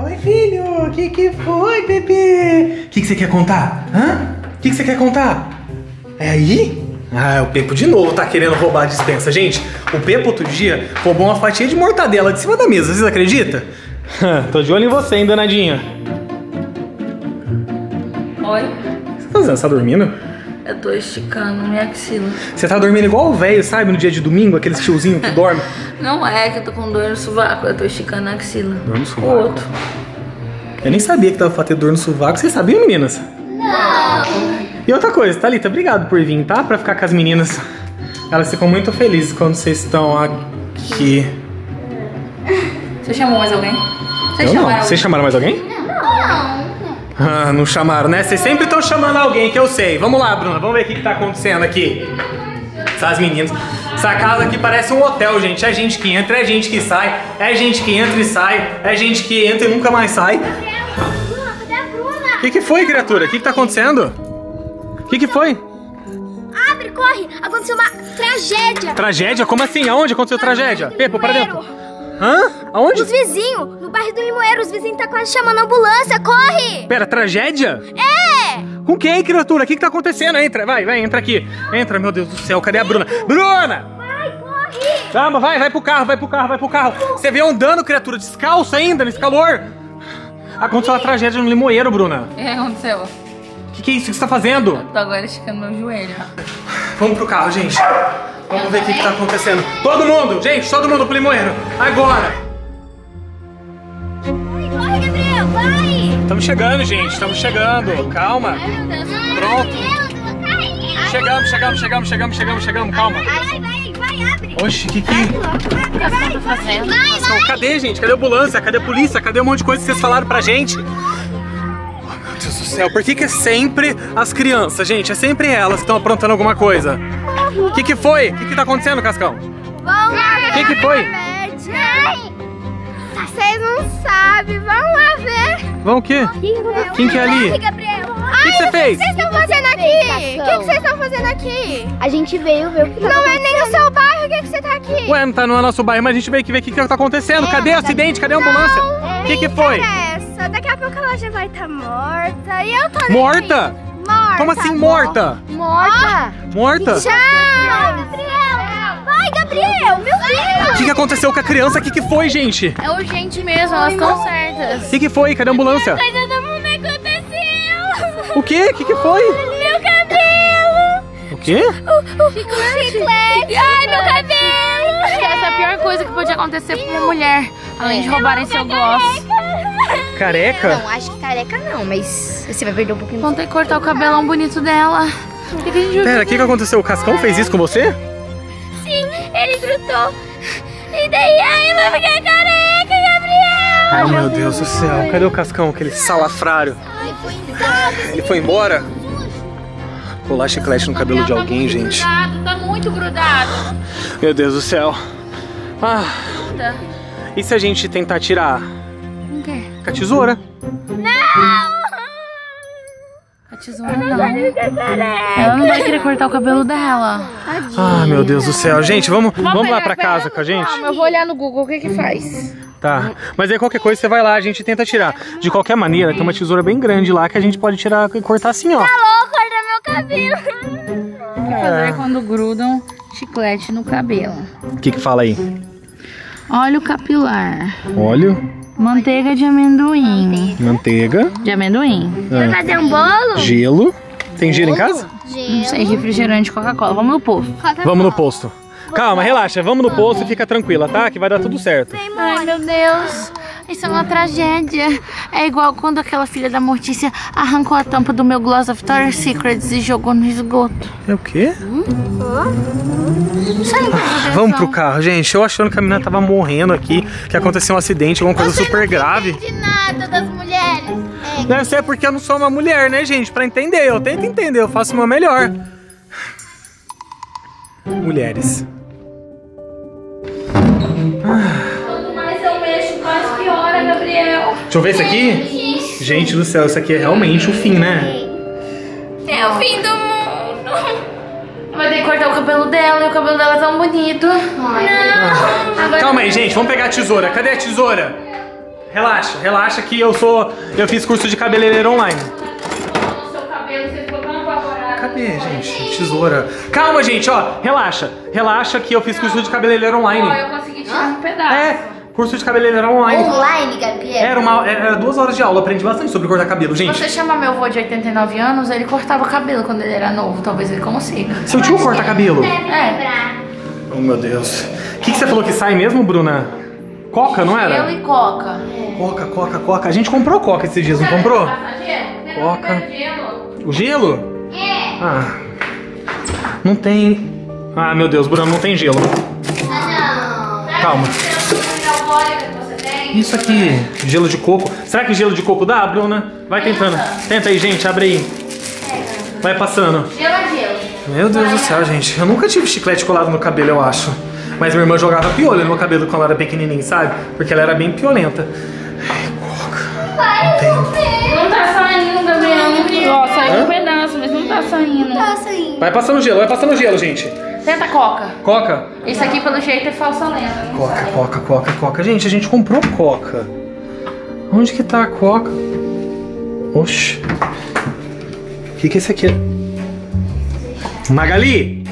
Oi, filho, o que que foi, bebê? O que que você quer contar? Hã? O que que você quer contar? É aí? Ah, é o Pepo de novo tá querendo roubar a dispensa. Gente, o Pepo outro dia roubou uma fatia de mortadela de cima da mesa, vocês acreditam? Tô de olho em você, hein, danadinha. Oi, O que você tá fazendo? Você tá dormindo? Eu tô esticando minha axila. Você tá dormindo igual o velho, sabe? No dia de domingo, aqueles tiozinho que dorme. Não é que eu tô com dor no sovaco, eu tô esticando a axila. Dor no O sovaco. outro. Eu nem sabia que tava pra ter dor no sovaco. Vocês sabiam, meninas? Não. E outra coisa, Thalita, obrigado por vir, tá? Pra ficar com as meninas. Elas ficam muito felizes quando vocês estão aqui. Você chamou mais alguém? Você Eu não. Vocês chamaram mais alguém? Não. Ah, não chamaram, né? Vocês sempre estão chamando alguém que eu sei. Vamos lá, Bruna. Vamos ver o que, que tá acontecendo aqui. Essas meninas. Essa casa aqui parece um hotel, gente. É gente que entra, é gente que sai. É gente que entra e sai. É gente que entra e nunca mais sai. Bruna, cadê a Bruna? O que, que foi, criatura? O que, que tá acontecendo? O que, que foi? Abre, corre! Aconteceu uma tragédia! Tragédia? Como assim? Aonde aconteceu tragédia? Pepo, para dentro. Hã? Aonde? Os vizinhos, no bairro do Limoeiro, os vizinhos tá quase chamando a ambulância, corre! Pera, tragédia? É! Com quem, criatura? O que, que tá acontecendo? Entra, vai, vai, entra aqui. Entra, meu Deus do céu, cadê a Bruna? Bruna! Vai, corre! Calma, vai, vai pro carro, vai pro carro, vai pro carro. Você veio andando, criatura, descalço ainda, nesse calor. Aconteceu uma tragédia no limoeiro, Bruna. O que aconteceu? O que, que é isso que você tá fazendo? Tô agora esticando meu joelho. Vamos pro carro, gente. Vamos ver o que, que tá acontecendo. Todo mundo, gente, todo mundo pro limoeiro. Agora. Vai, corre, Gabriel, vai! Estamos chegando, gente, estamos chegando. Calma. Pronto. Chegamos, chegamos, chegamos, chegamos, chegamos, chegamos, calma. Vai, vai, vai, abre! Oxe, que que... Vai! cadê, gente? Cadê a ambulância? Cadê a polícia? Cadê um monte de coisa que vocês falaram pra gente? Oh, meu Deus do céu, por que, que é sempre as crianças, gente? É sempre elas que estão aprontando alguma coisa. O que, que foi? O que, que tá acontecendo, Cascão? Vamos lá! Que que foi? Vocês não sabem, vamos lá ver! Vão o quê? Quem que é ali? O que, que você fez? vocês estão fazendo aqui? O que, que vocês estão fazendo aqui? A gente veio ver o que tá Não é nem o seu bairro, o que, que você tá aqui? Ué, não tá no nosso bairro, mas a gente veio aqui ver o que, que tá acontecendo. Cadê o acidente? Cadê a ambulância? O que, que foi? Essa, daqui a pouco ela já vai estar morta e eu tô Morta? Morta! Como assim morta? Morta! Morta? Tchau! Gabriel! Vai, Gabriel! Meu O Deus! que, que aconteceu com a criança? O que, que foi, gente? É urgente mesmo, elas estão certas. O que, que foi? Cadê a ambulância? Coisa do mundo aconteceu! O quê? O que, que foi? Meu cabelo! O quê? O, o, chiclete! Ai, meu cabelo! Essa é a pior coisa que pode acontecer pra uma mulher. Além de roubarem seu gloss. Careca? Não, acho que careca não, mas você vai perder um pouquinho. Vão ter que cortar o cabelão bonito dela. O que, que gente Pera, o que, que aconteceu? O Cascão fez isso com você? Sim, ele grutou. E daí aí vai ficar careca, Gabriel! Ai, meu Deus do céu. Cadê o Cascão, aquele salafrário? Ele foi embora? Colar chiclete no cabelo de alguém, gente. Grudado, tá muito grudado. Meu Deus do céu. Ah, e se a gente tentar tirar a tesoura? A tesoura não. Ela não vai querer cortar o cabelo dela. Ah, meu Deus do céu. Gente, vamos, vamos lá pra casa com a gente? Calma, eu vou olhar no Google o que que faz. Tá. Mas aí qualquer coisa você vai lá, a gente tenta tirar. De qualquer maneira, tem uma tesoura bem grande lá que a gente pode tirar e cortar assim, ó. Alô, corta meu cabelo! O que fazer quando grudam chiclete no cabelo? O que que fala aí? Óleo capilar. Óleo, Manteiga de amendoim. manteiga, De amendoim. ah, Fazer um bolo? gelo. Tem gelo em casa? Não sei, refrigerante Coca-Cola. Vamos no posto. Vamos no posto. Calma, relaxa. Vamos no posto e fica tranquila, tá? Que vai dar tudo certo. Ai, meu Deus. Isso é uma tragédia. É igual quando aquela filha da Mortícia arrancou a tampa do meu Gloss of Victoria's Secrets e jogou no esgoto. É o quê? Você não prestou atenção? Vamos pro carro, gente. Eu achando que a menina tava morrendo aqui, que aconteceu um acidente, alguma coisa super grave. De nada das mulheres. Deve ser porque eu não sou uma mulher, né, gente? Pra entender, eu tento entender, eu faço uma melhor. Mulheres. Gabriel. Deixa eu ver isso aqui. Gente do céu, isso aqui é realmente o fim, né? É o fim do mundo. Vai ter que cortar o cabelo dela e o cabelo dela é tão bonito. Não. Agora Calma aí, gente, vamos pegar a tesoura. Cadê a tesoura? Relaxa, relaxa que eu sou. Eu fiz curso de cabeleireiro online. Cadê, gente? Tesoura. Calma, gente, ó. Relaxa. Relaxa que eu fiz curso de cabeleireiro Ó, online. eu consegui tirar um pedaço. É, curso de cabeleireiro online. Online, Gabriel. Era, uma, era duas horas de aula, aprendi bastante sobre cortar cabelo, Se gente. você chamar meu avô de 89 anos, ele cortava cabelo quando ele era novo. Talvez ele consiga. Seu tio corta cabelo? Lembrar. Oh, meu Deus. O que, que você falou que sai mesmo, Bruna? Coca, não era? e coca. Coca, coca, coca. A gente comprou coca esses dias, não comprou? Coca. O gelo? É. Ah. Não tem. Ah, meu Deus, Bruna, não tem gelo. Ah, não. Calma. Isso aqui, gelo de coco. Será que gelo de coco dá, Bruna? Vai tentando. Tenta aí, gente, abre aí. Vai passando. Gelo é gelo. Meu Deus do céu, gente. Eu nunca tive chiclete colado no cabelo, eu acho. Mas minha irmã jogava piolho no meu cabelo quando ela era pequenininha, sabe? Porque ela era bem piolenta. Não tá saindo, Gabriel. Ó, saiu um pedaço, mas não tá saindo. Nossa, aí. Vai passando gelo, vai passando gelo, gente. Tenta coca. Coca. Isso aqui, pelo jeito, é falsa lenda. Coca, coca, coca, coca. Gente, a gente comprou coca. Onde que tá a coca? Oxi. O que que é esse aqui? Magali!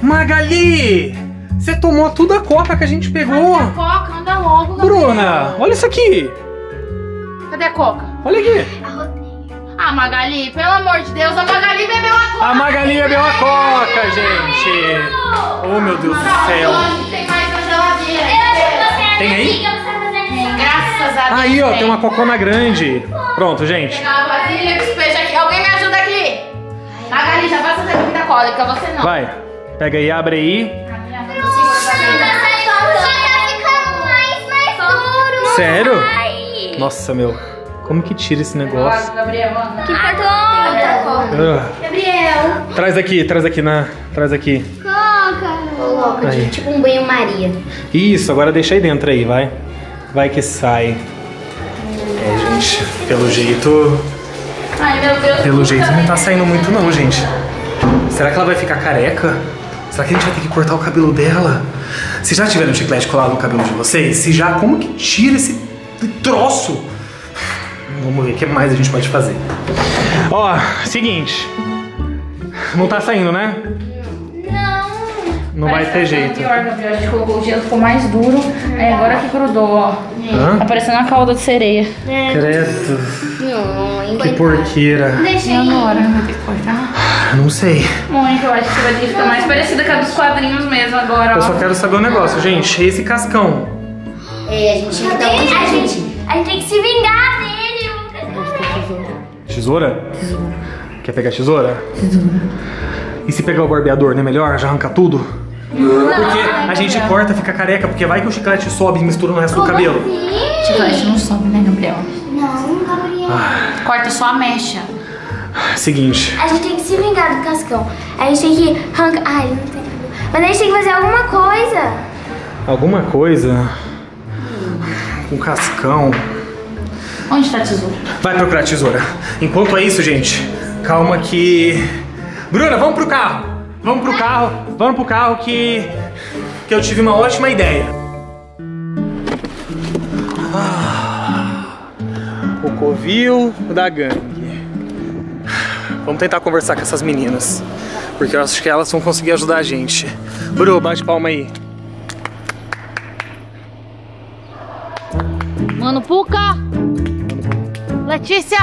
Magali! Você tomou tudo a coca que a gente pegou. Cadê a coca? Anda logo, Gabriel. Bruna, olha isso aqui. Cadê a coca? Olha aqui. Ah, Magali, pelo amor de Deus, a Magali bebeu a coca. A Magali bebeu a coca, gente. Oh, meu Deus do céu. Tem mais na geladeira? Eu acho que você é Tem aí? antiga, você vai fazer isso. Graças a Deus. Aí, ó, tem uma cocona grande. Pronto, gente. Pegar uma vasilha despeja aqui. Alguém me ajuda aqui. Magali, já vai fazer muita cólica, você não. Vai. Pega aí, abre aí. Tá saindo, só tá ficando mais, mais duro. Sério? Nossa, meu. Como que tira esse negócio? Gabriel, mano. Que importa? Ah, Gabriel. traz aqui, traz aqui na, traz aqui. Coca. Coloca Aí. de tipo um banho-maria. Isso, agora deixa aí dentro aí, vai. Vai que sai. É, gente, pelo jeito, Ai, meu Deus. pelo jeito não tá saindo muito não, gente. Será que ela vai ficar careca? Será que a gente vai ter que cortar o cabelo dela? Vocês já tiveram chiclete colado no cabelo de vocês? Se já, como que tira esse troço? Vamos ver o que mais a gente pode fazer. Ó, seguinte. Não tá saindo, né? Não. Não vai ter jeito. Pior, Gabriel. A gente colocou o gelo, ficou mais duro. Aí agora que grudou, ó. Hã? Tá parecendo uma cauda de sereia. Credo. Não, Que porqueira. Deixa E agora? Vai ter que cortar? Não sei. Mônica, eu acho que vai ter que ficar mais parecida com a dos quadrinhos mesmo agora, Eu ó. só quero saber um negócio, gente. Esse cascão. É, a gente tinha que dar um A gente, a gente tem que se vingar. Lucas. Tesoura? Quer pegar a tesoura? Tesoura. E se pegar o barbeador, não é melhor? Já arranca tudo? Porque a gente corta, fica careca, porque vai que o chiclete sobe e mistura no resto do cabelo. Assim? Chiclete não sobe, né, Gabriel? Não, Gabriel. Corta só a mecha. Seguinte, A gente tem que se vingar do Cascão. A gente tem que arrancar. Ai, não tem cabelo. Mas a gente tem que fazer alguma coisa. alguma coisa com cascão. Onde tá a tesoura? Vai procurar a tesoura. Enquanto é isso, gente, calma que. Bruna, vamos pro carro! Vamos pro carro, vamos pro carro que. que eu tive uma ótima ideia. Ah, o covil da gangue. Vamos tentar conversar com essas meninas. Porque eu acho que elas vão conseguir ajudar a gente. Bru, bate palma aí. Mano Puca! Letícia!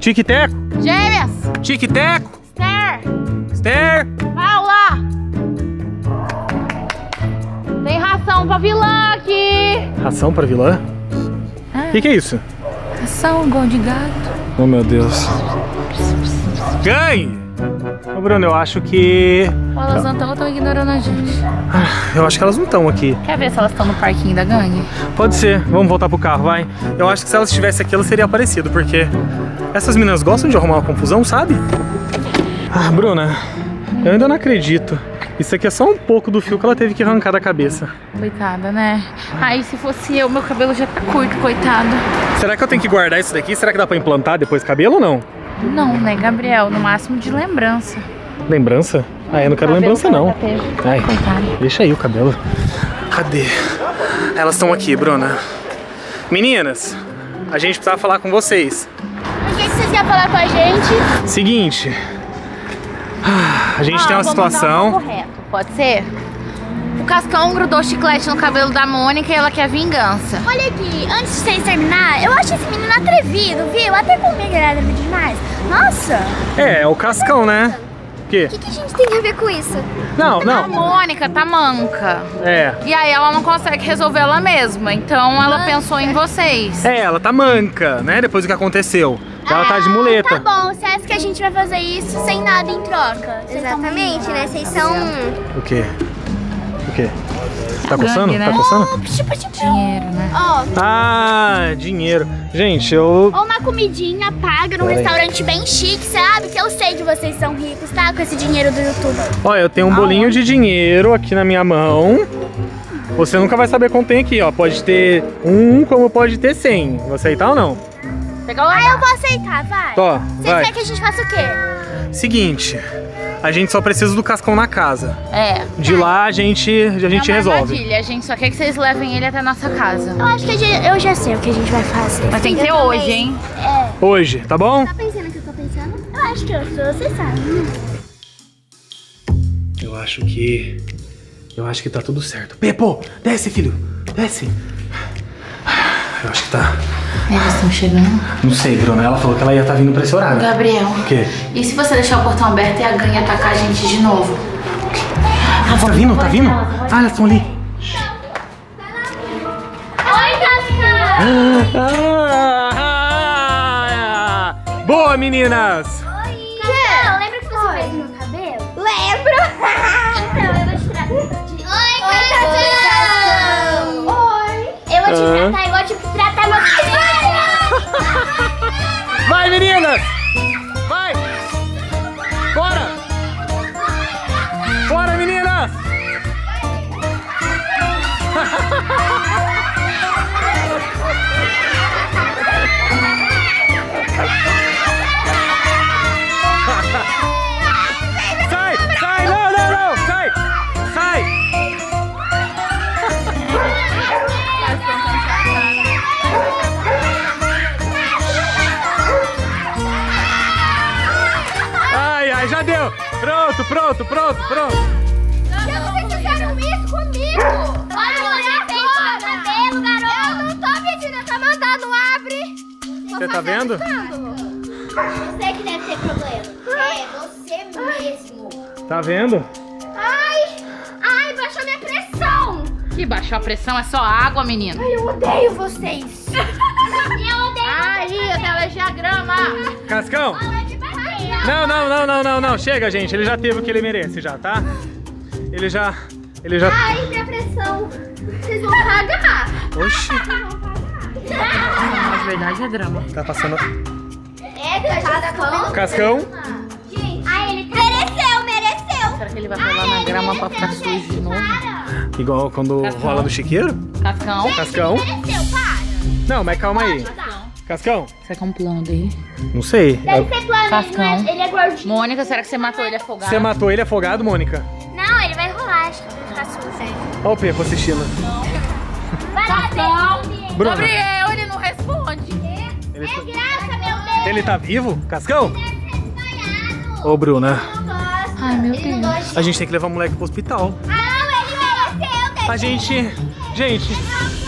Tic-teco, Gêmeas! tic-teco, Esther! Esther. Paula! Tem ração pra vilã aqui! Ração pra vilã? O que, que é isso? Ração, gol de gato. Oh meu Deus. Ganhe! Ô Bruno, eu acho que. Elas não estão tão ignorando a gente. Eu acho que elas não estão aqui. Quer ver se elas estão no parquinho da gangue? Pode ser, vamos voltar pro carro, vai. Eu acho que se elas estivessem aqui, elas seriam parecido, porque essas meninas gostam de arrumar uma confusão, sabe? Ah, Bruna, eu ainda não acredito. Isso aqui é só um pouco do fio que ela teve que arrancar da cabeça. Coitada, né? Aí se fosse eu, meu cabelo já tá curto, coitado. Será que eu tenho que guardar isso daqui? Será que dá pra implantar depois cabelo ou não? Não, né, Gabriel? No máximo de lembrança. Lembrança? Ah, eu não quero lembrança ela não. Ai, deixa aí o cabelo. Cadê? Elas estão aqui, Bruna. Meninas, a gente precisava falar com vocês. O que que vocês querem falar com a gente? Seguinte. ah, A gente Ah, tem uma um situação. papo reto, pode ser? O Cascão grudou chiclete no cabelo da Mônica e ela quer vingança. Olha aqui, antes de vocês terminar, eu acho esse menino atrevido, viu? Até comigo ele é atrevido demais. Nossa! É, é o Cascão, né? O quê? O que, que a gente tem a ver com isso? Não, A não. Mônica tá manca. É. E aí ela não consegue resolver ela mesma. Então ela pensou em vocês. É, ela tá manca, né? Depois do que aconteceu. Ela tá de Tá muleta. bom, você acha que a gente vai fazer isso sem nada em troca? Exatamente, né? Vocês são. O quê? O quê? Tá coçando? Gangue, né? Tá coçando? Tipo, tipo. Dinheiro, né? Ó, Ah, dinheiro. Gente, eu. ou uma comidinha paga num Peraí. restaurante bem chique, sabe? Que eu sei que vocês são ricos, tá? Com esse dinheiro do YouTube. Olha, eu tenho um bolinho de dinheiro aqui na minha mão. Você nunca vai saber quanto tem aqui, ó. Pode ter um, como pode ter cem. Você aceitar ou não? Pega lá. Ah, eu vou aceitar, vai. Tó, Você vai. quer que a gente faça o quê? Seguinte, a gente só precisa do cascão na casa. É. De lá a gente, a gente é uma resolve. armadilha. A gente só quer que vocês levem ele até a nossa casa. Eu acho que a gente- eu já sei o que a gente vai fazer. Mas tem que ser Eu hoje, também. hein? É. Hoje, tá bom? Tá pensando o que eu tô pensando? Eu acho que eu sou, você sabe. né? Eu acho que. Eu acho que tá tudo certo. Pepo, desce, filho. Desce. Eu acho que tá. Eles estão chegando. Não sei, Bruna. Ela falou que ela ia estar vindo pra esse horário. Gabriel. O quê? E se você deixar o portão aberto e a ganha atacar a gente de novo? Ah, tá vindo? Tá vindo? Ah, elas estão ali. Oi, Casca! Ah, Boa, meninas! Pronto, pronto, pronto! Vocês fizeram isso comigo! Olha, você fez meu cabelo, garoto! Eu não tô pedindo, eu tô mandando, abre! Você tá vendo? Você que deve ter problema. É, você mesmo. Tá vendo? Ai! Ai, baixou minha pressão! Que baixou a pressão, é só água, menino. Eu odeio vocês! eu odeio Aí, até alergia a grama. Cascão! Não, não, não, não, não, não. Chega, gente. Ele já teve o que ele merece, já, tá? Ele já. Ele já. Ai, minha pressão! Vocês vão pagar! Oxi! Mas verdade é drama. Tá passando. É, Cascão? Cascão? Gente, ai, ele mereceu, mereceu! Será que ele vai rolar na grama pra ficar sujo de novo? Igual quando Cascão. rola no chiqueiro? Cascão. Cascão? Mereceu, para! Não, mas calma aí. Cascão? Será que é um plano dele? Não sei. Deve ser plano, ele, não Cascão. é, ele é gordinho. Mônica, será que você matou ele afogado? Você matou ele afogado, Mônica? Não, ele vai rolar, acho que vai ficar sujo. Olha o Pepo assistindo. Vai lá. Bruna, Gabriel, ele não responde. ele, É graça, meu Deus! ele tá vivo? Cascão? Desmaiado. Ô, Bruna. Ai, meu não Deus. A gente tem que levar o moleque pro hospital. Não, ele mereceu, A gente. Gente.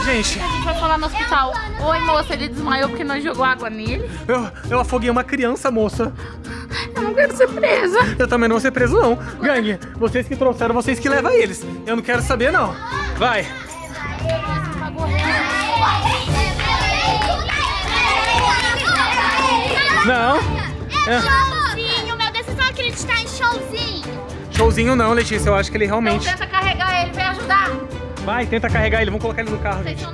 Gente. Falar no hospital. Oi, moça, ele desmaiou porque nós jogou água nele. Eu, eu afoguei uma criança, moça. Eu não quero ser presa. Eu também não vou ser preso, não. Gangue, vocês que trouxeram, vocês que levam eles. Eu não quero saber, não. Vai. Não. É. Showzinho, meu Deus, vocês vão acreditar em showzinho? Showzinho não, Letícia. Eu acho que ele Então realmente. tenta carregar ele, vem ajudar. Vai, tenta carregar ele. Vamos colocar ele no carro, Vocês gente.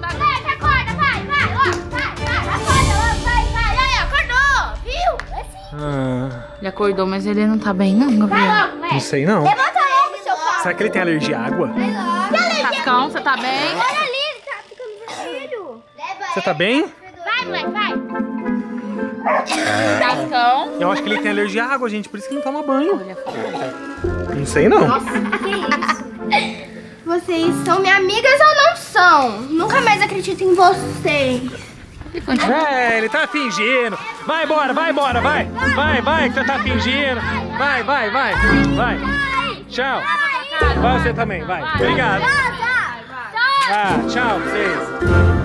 Ah, Ele acordou, mas ele não tá bem, não, Vai Gabriel. vai. não sei, não. Levanta logo, seu pai. Será que ele tem alergia à água? Cascão, você tá bem? Olha ali, ele tá ficando vermelho. Leva Você tá bem? Vai, moleque, vai. Cascão. Eu acho que ele tem alergia à água, gente. Por isso que não toma banho. Olha. Não sei, não. Que isso? Vocês são minhas amigas ou não são. Nunca mais acredito em vocês. É, ele tá fingindo. Vai embora, vai embora, vai. Vai, vai, que você tá fingindo. Vai, vai, vai. Vai. Tchau. Vai você também, vai. Obrigado. Tchau, tchau. Ah, tchau pra vocês.